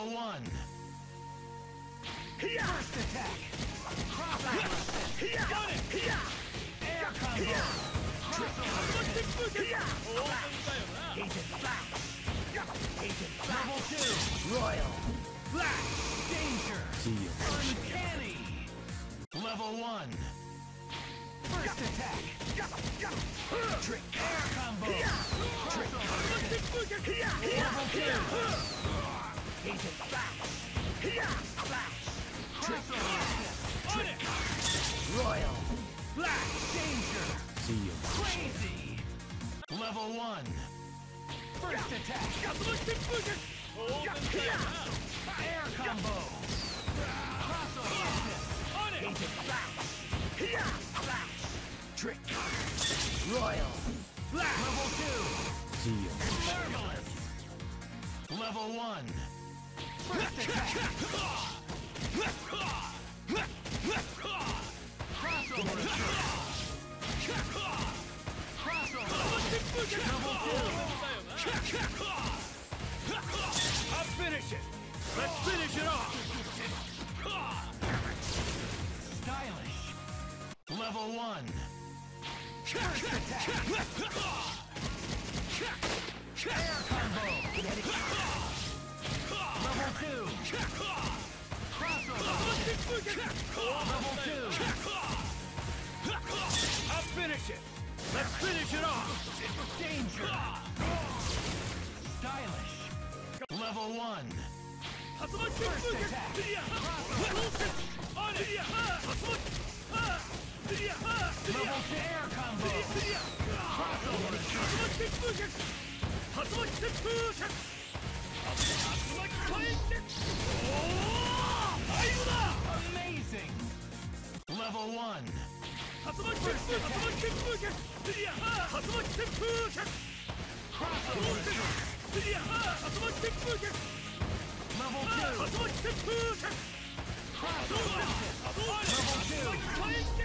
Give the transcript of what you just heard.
Level one. First attack. Cross Got it. Air combo. Crossover. Agent Flash. Agent Flash. Level two. Royal. Flush. Danger. Uncanny. Level one. First attack. Trick. Air combo. Trick. Level two. Agent Flash. Flash. Crossover. Royal. Flush. Danger. Crazy. Level one. First attack. Air combo. Crossover. Agent Flash. Flash. Trick. Royal. Flush. Level two. Marvelous. Level one. First attack. Crossover. Crossover. Double. I'll finish it! Let's finish it off! Stylish. Level one. First attack. I'll finish it! Let's finish it off! Danger. Stylish. Level one. First attack. Level two. Air combo. Amazing. ン竜巻旋風竜巻旋風剣クリア竜巻旋風剣クリア竜巻旋風剣魔法竜巻旋風剣魔法竜巻風剣